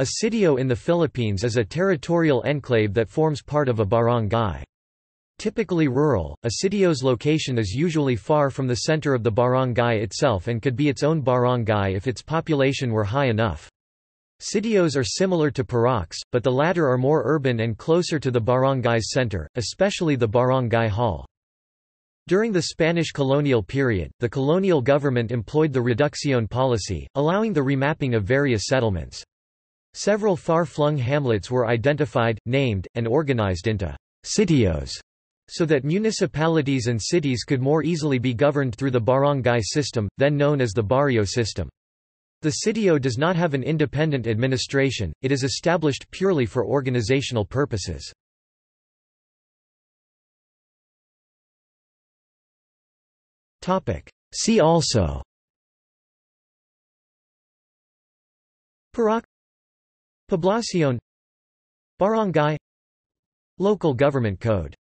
A sitio in the Philippines is a territorial enclave that forms part of a barangay. Typically rural, a sitio's location is usually far from the center of the barangay itself and could be its own barangay if its population were high enough. Sitios are similar to puroks, but the latter are more urban and closer to the barangay's center, especially the barangay hall. During the Spanish colonial period, the colonial government employed the reducción policy, allowing the remapping of various settlements. Several far-flung hamlets were identified, named, and organized into sitios, so that municipalities and cities could more easily be governed through the barangay system, then known as the barrio system. The sitio does not have an independent administration, it is established purely for organizational purposes. See also Purok Poblacion Barangay Local Government Code